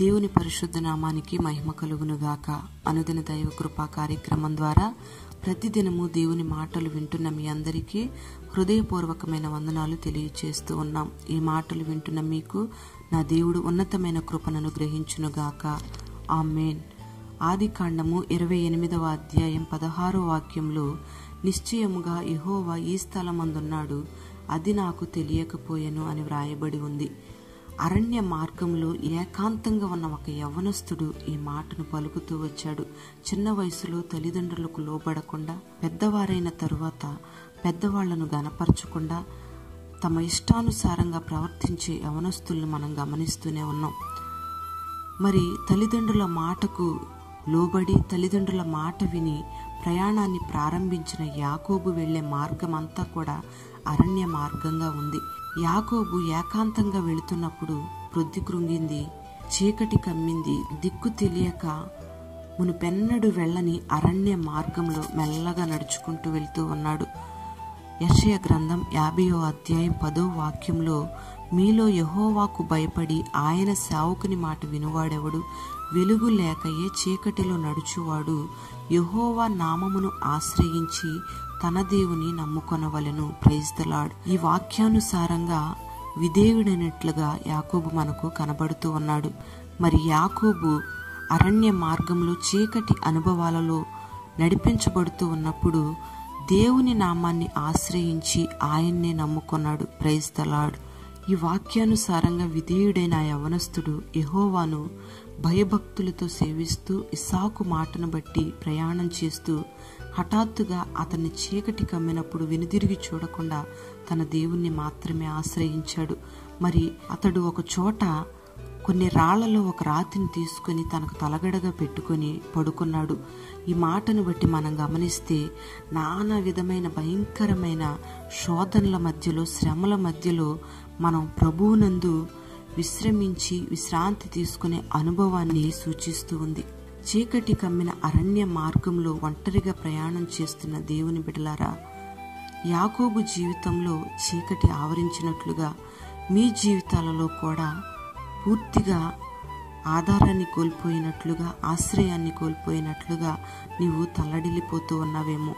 దేవుని పరిశుద్ధ నామానికి మహిమ కలుగునుగాక. అనుదిన దైవ కృపా కార్యక్రమం ద్వారా ప్రతిదినము దేవుని మాటలు వింటున్న మీ అందరికీ హృదయపూర్వకమైన వందనాలు తెలియచేస్తూ ఉన్నాం. ఈ మాటలు వింటున్న మీకు నా దేవుడు ఉన్నతమైన కృపను అనుగ్రహించునుగాక. మేన్ ఆది కాండము ఇరవై ఎనిమిదవ అధ్యాయం పదహారో వాక్యంలో నిశ్చయముగా ఇహోవా ఈ స్థలమందున్నాడు అది నాకు తెలియకపోయెను అని వ్రాయబడి ఉంది. అరణ్య మార్గంలో ఏకాంతంగా ఉన్న ఒక యవనస్తుడు ఈ మాటను పలుకుతూ వచ్చాడు. చిన్న వయసులో తల్లిదండ్రులకు లోబడకుండా పెద్దవారైన తరువాత పెద్దవాళ్ళను గనపరచకుండా తమ ఇష్టానుసారంగా ప్రవర్తించే యవనస్తుల్ని మనం గమనిస్తూనే ఉన్నాం. మరి తల్లిదండ్రుల మాటకు లోబడి తల్లిదండ్రుల మాట విని ప్రయాణాన్ని ప్రారంభించిన యాకోబు వెళ్ళే మార్గం అంతా కూడా అరణ్య మార్గంగా ఉంది. యాకోబు ఏకాంతంగా వెళుతున్నప్పుడు వృద్ధి కృంగింది చీకటి కమ్మింది దిక్కు తెలియక మునుపెన్నడు వెళ్ళని అరణ్య మార్గంలో మెల్లగా నడుచుకుంటూ వెళ్తూ ఉన్నాడు. యషయ గ్రంథం యాభయో అధ్యాయం పదో వాక్యంలో మీలో యహోవాకు భయపడి ఆయన సేవకుని మాట వినువాడెవడు? వెలుగు లేకయే చీకటిలో నడుచువాడు యహోవా నామమును ఆశ్రయించి తన దేవుని నమ్ముకొనవలెను. ప్రైజ్దలాడ్ ఈ వాక్యానుసారంగా విధేయుడైనట్లుగా యాకోబు మనకు కనబడుతూ ఉన్నాడు. మరి యాకోబు అరణ్య మార్గంలో చీకటి అనుభవాలలో నడిపించబడుతూ ఉన్నప్పుడు దేవుని నామాన్ని ఆశ్రయించి ఆయన్నే నమ్ముకున్నాడు. ప్రైజ్ దలాడ్ ఈ వాక్యానుసారంగా విధేయుడైన యవనస్తుడు యహోవాను భయభక్తులతో సేవిస్తూ ఇసాకు మాటను బట్టి ప్రయాణం చేస్తూ హఠాత్తుగా అతన్ని చీకటి కమ్మినప్పుడు వెనుదిరిగి చూడకుండా తన దేవుణ్ణి మాత్రమే ఆశ్రయించాడు. మరి అతడు ఒక చోట కొన్ని రాళ్ళలో ఒక రాతిని తీసుకుని తనకు తలగడగా పెట్టుకుని పడుకున్నాడు. ఈ మాటను బట్టి మనం గమనిస్తే నానా విధమైన భయంకరమైన శోధనల మధ్యలో శ్రమల మధ్యలో మనం ప్రభువునందు విశ్రమించి విశ్రాంతి తీసుకునే అనుభవాన్ని సూచిస్తూ ఉంది. చీకటి కమ్మిన అరణ్య మార్గంలో ఒంటరిగా ప్రయాణం చేస్తున్న దేవుని బిడలారా యాకోబు జీవితంలో చీకటి ఆవరించినట్లుగా మీ జీవితాలలో కూడా పూర్తిగా ఆధారాన్ని కోల్పోయినట్లుగా ఆశ్రయాన్ని కోల్పోయినట్లుగా నీవు తల్లడిల్లిపోతూ ఉన్నావేమో.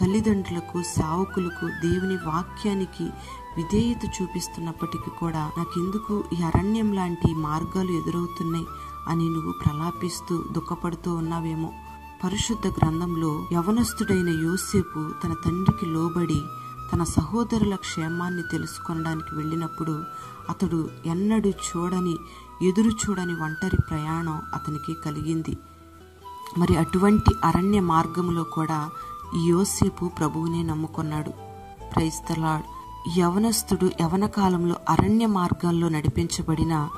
తల్లిదండ్రులకు సావుకులకు దేవుని వాక్యానికి విధేయత చూపిస్తున్నప్పటికీ కూడా నాకెందుకు ఈ అరణ్యం లాంటి మార్గాలు ఎదురవుతున్నాయి అని నువ్వు ప్రలాపిస్తూ దుఃఖపడుతూ ఉన్నావేమో? పరిశుద్ధ గ్రంథంలో యవనస్తుడైన యోసేపు తన తండ్రికి లోబడి తన సహోదరుల క్షేమాన్ని తెలుసుకొనడానికి వెళ్ళినప్పుడు అతడు ఎన్నడూ చూడని ఎదురు చూడని ఒంటరి ప్రయాణం అతనికి కలిగింది. మరి అటువంటి అరణ్య మార్గంలో కూడా ఈ యోసేపు ప్రభువునే నమ్ముకున్నాడు. క్రైస్తలాడు యవనస్థుడు యవన కాలంలో అరణ్య మార్గాల్లో నడిపించబడిన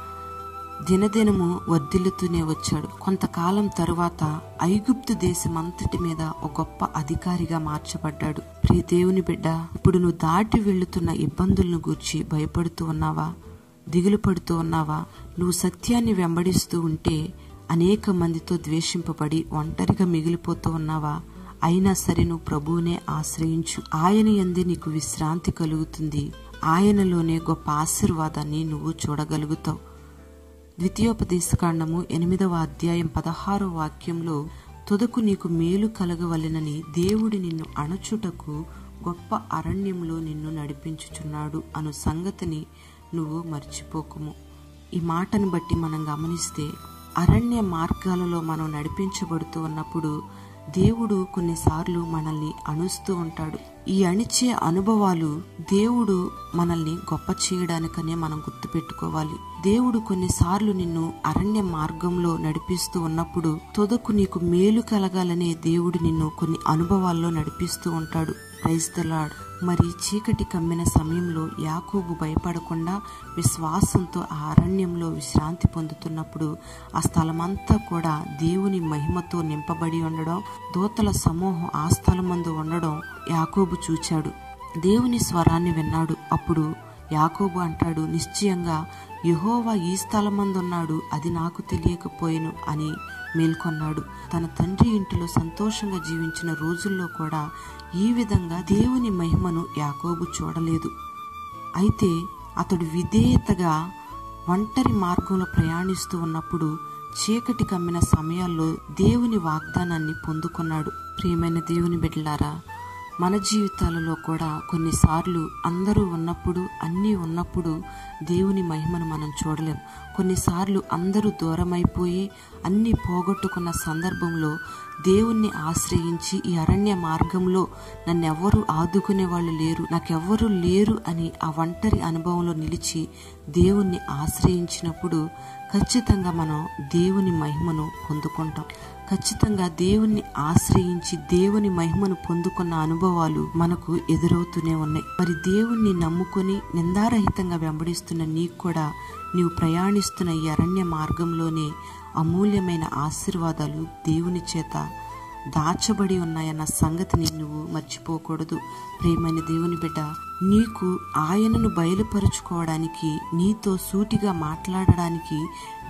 దినదినము వర్ధిల్లుతూనే వచ్చాడు. కొంతకాలం తరువాత ఐగుప్తు దేశమంతటి మీద ఒక గొప్ప అధికారిగా మార్చబడ్డాడు. ప్రియ దేవుని బిడ్డ ఇప్పుడు నువ్వు దాటి వెళ్తున్న ఇబ్బందులను గూర్చి భయపడుతూ ఉన్నావా? దిగులు పడుతూ ఉన్నావా? నువ్వు సత్యాన్ని వెంబడిస్తూ ఉంటే అనేక మందితో ద్వేషింపబడి ఒంటరిగా మిగిలిపోతూ ఉన్నావా? అయినా సరే నువ్వు ప్రభువునే ఆశ్రయించు. ఆయన ఎందే నీకు విశ్రాంతి కలుగుతుంది. ఆయనలోనే గొప్ప ఆశీర్వాదాన్ని నువ్వు చూడగలుగుతావు. ద్వితీయోపదేశకాండము ఎనిమిదవ అధ్యాయం పదహారో వాక్యంలో తుదకు నీకు మేలు కలగవలెనని దేవుడి నిన్ను అణచుటకు గొప్ప అరణ్యంలో నిన్ను నడిపించుచున్నాడు అను సంగతిని నువ్వు మర్చిపోకుము. ఈ మాటను బట్టి మనం గమనిస్తే అరణ్య మార్గాలలో మనం నడిపించబడుతూ ఉన్నప్పుడు దేవుడు కొన్నిసార్లు మనల్ని అణుస్తూ ఉంటాడు. ఈ అణిచే అనుభవాలు దేవుడు మనల్ని గొప్ప చేయడానికనే మనం గుర్తుపెట్టుకోవాలి. దేవుడు కొన్నిసార్లు నిన్ను అరణ్య మార్గంలో నడిపిస్తూ ఉన్నప్పుడు తుదకు నీకు మేలు కలగాలనే దేవుడు నిన్ను కొన్ని అనుభవాల్లో నడిపిస్తూ ఉంటాడు. క్రైస్తలాడ్. మరి చీకటి కమ్మిన సమయంలో యాకూబు భయపడకుండా విశ్వాసంతో ఆ అరణ్యంలో విశ్రాంతి పొందుతున్నప్పుడు ఆ స్థలమంతా కూడా దేవుని మహిమతో నింపబడి ఉండడం దూతల సమూహం ఆ స్థలమందు ఉండడం యాకూబు చూచాడు. దేవుని స్వరాన్ని విన్నాడు. అప్పుడు యాకోబు అంటాడు నిశ్చయంగా యహోవా ఈ స్థలమందున్నాడు అది నాకు తెలియకపోయేను అని మేల్కొన్నాడు. తన తండ్రి ఇంటిలో సంతోషంగా జీవించిన రోజుల్లో కూడా ఈ విధంగా దేవుని మహిమను యాకోబు చూడలేదు. అయితే అతడు విధేయతగా ఒంటరి మార్గంలో ప్రయాణిస్తూ ఉన్నప్పుడు చీకటి కమ్మిన సమయాల్లో దేవుని వాగ్దానాన్ని పొందుకున్నాడు. ప్రియమైన దేవుని బిడ్డలారా మన జీవితాలలో కూడా కొన్నిసార్లు అందరూ ఉన్నప్పుడు అన్నీ ఉన్నప్పుడు దేవుని మహిమను మనం చూడలేం. కొన్నిసార్లు అందరూ దూరమైపోయి అన్నీ పోగొట్టుకున్న సందర్భంలో దేవుణ్ణి ఆశ్రయించి ఈ అరణ్య మార్గంలో నన్నెవ్వరూ ఆదుకునే వాళ్ళు లేరు నాకెవ్వరూ లేరు అని ఆ ఒంటరి అనుభవంలో నిలిచి దేవుణ్ణి ఆశ్రయించినప్పుడు ఖచ్చితంగా మనం దేవుని మహిమను పొందుకుంటాం. ఖచ్చితంగా దేవుణ్ణి ఆశ్రయించి దేవుని మహిమను పొందుకున్న అనుభవాలు మనకు ఎదురవుతూనే ఉన్నాయి. మరి దేవుణ్ణి నమ్ముకొని నిందారహితంగా వెంబడిస్తున్న నీకు కూడా నీవు ప్రయాణిస్తున్న ఈ అరణ్య మార్గంలోనే అమూల్యమైన ఆశీర్వాదాలు దేవుని చేత దాచబడి ఉన్నాయన్న సంగతిని నువ్వు మర్చిపోకూడదు. ప్రేమైన దేవుని బిడ్డ నీకు ఆయనను బయలుపరుచుకోవడానికి నీతో సూటిగా మాట్లాడడానికి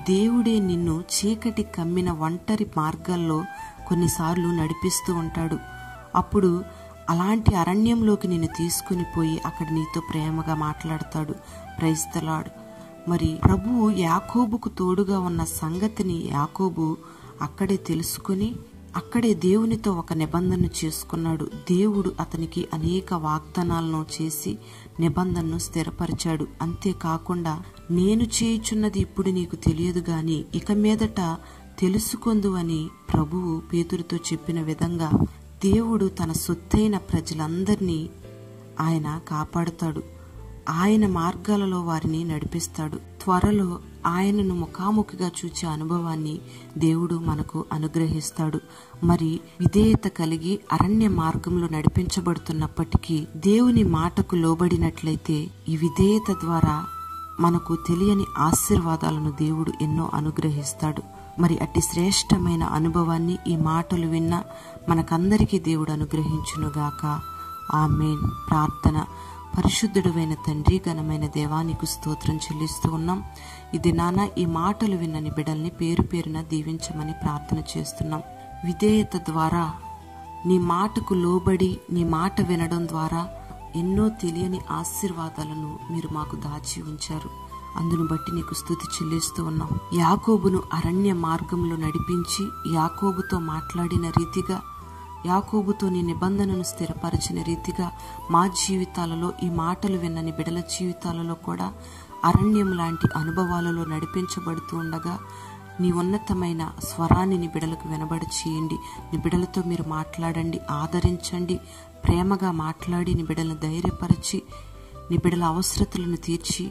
దేవుడే నిన్ను చీకటి కమ్మిన ఒంటరి మార్గాల్లో కొన్నిసార్లు నడిపిస్తూ ఉంటాడు. అప్పుడు అలాంటి అరణ్యంలోకి నిన్ను తీసుకుని పోయి అక్కడ నీతో ప్రేమగా మాట్లాడతాడు ప్రైస్తలాడు మరి ప్రభువు యాకోబుకు తోడుగా ఉన్న సంగతిని యాకోబు అక్కడే తెలుసుకుని అక్కడే దేవునితో ఒక నిబంధన చేసుకున్నాడు. దేవుడు అతనికి అనేక వాగ్దానాలను చేసి నిబంధనను స్థిరపరిచాడు. అంతేకాకుండా నేను చేయుచున్నది ఇప్పుడు నీకు తెలియదు గాని ఇక మీదట తెలుసుకొందు అని ప్రభువు పేతురితో చెప్పిన విధంగా దేవుడు తన సొత్తైన ప్రజలందరినీ ఆయన కాపాడుతాడు. ఆయన మార్గాలలో వారిని నడిపిస్తాడు. త్వరలో ఆయనను ముఖాముఖిగా చూచే అనుభవాన్ని దేవుడు మనకు అనుగ్రహిస్తాడు. మరి విధేయత కలిగి అరణ్య మార్గంలో నడిపించబడుతున్నప్పటికీ దేవుని మాటకు లోబడినట్లయితే ఈ విధేయత ద్వారా మనకు తెలియని ఆశీర్వాదాలను దేవుడు ఎన్నో అనుగ్రహిస్తాడు. మరి అట్టి శ్రేష్టమైన అనుభవాన్ని ఈ మాటలు విన్న మనకందరికీ దేవుడు అనుగ్రహించునుగాక. ఆమెన్. ప్రార్థన. పరిశుద్ధుడమైన తండ్రి ఘనమైన దేవానికి స్తోత్రం చెల్లిస్తూ ఉన్నాం. ఇది నాన్న ఈ మాటలు విన్నని బిడల్ని పేరు పేరున దీవించమని ప్రార్థన చేస్తున్నాం. విధేయత ద్వారా నీ మాటకు లోబడి నీ మాట వినడం ద్వారా ఎన్నో తెలియని ఆశీర్వాదాలను మీరు మాకు దాచి ఉంచారు. అందును బట్టి నీకు స్థుతి చెల్లిస్తూ ఉన్నాం. యాకోబును అరణ్య మార్గంలో నడిపించి యాకోబుతో మాట్లాడిన రీతిగా యాకోబుతోని నిబంధనను స్థిరపరిచిన రీతిగా మా జీవితాలలో ఈ మాటలు విన్నని బిడల జీవితాలలో కూడా అరణ్యం లాంటి అనుభవాలలో నడిపించబడుతూ ఉండగా నీ ఉన్నతమైన స్వరాన్ని నీ బిడలకు వినబడి చేయండి నీ బిడలతో మీరు మాట్లాడండి ఆదరించండి ప్రేమగా మాట్లాడి నీ బిడలను ధైర్యపరిచి నీ బిడల అవసరతలను తీర్చి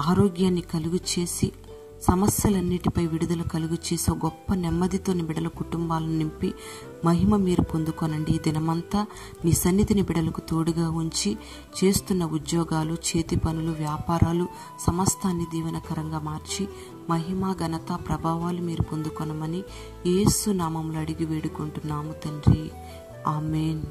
ఆరోగ్యాన్ని కలుగు చేసి సమస్యలన్నిటిపై విడుదల కలుగు చేసే గొప్ప నెమ్మదితోని బిడల కుటుంబాలను నింపి మహిమ మీరు పొందుకొనండి. ఈ దినమంతా నీ సన్నిధిని బిడలకు తోడుగా ఉంచి చేస్తున్న ఉద్యోగాలు చేతి పనులు వ్యాపారాలు సమస్తాన్ని దీవెనకరంగా మార్చి మహిమ ఘనత ప్రభావాలు మీరు పొందుకొనమని ఏసు నామంలో అడిగి వేడుకుంటున్నాము తండ్రి. ఆమెన్.